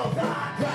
Got my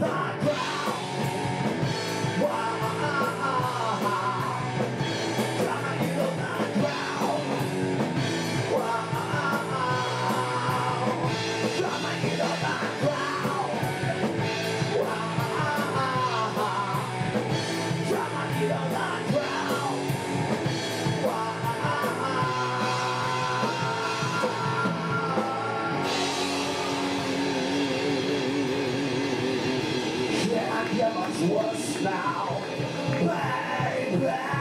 Can't get much worse now, baby.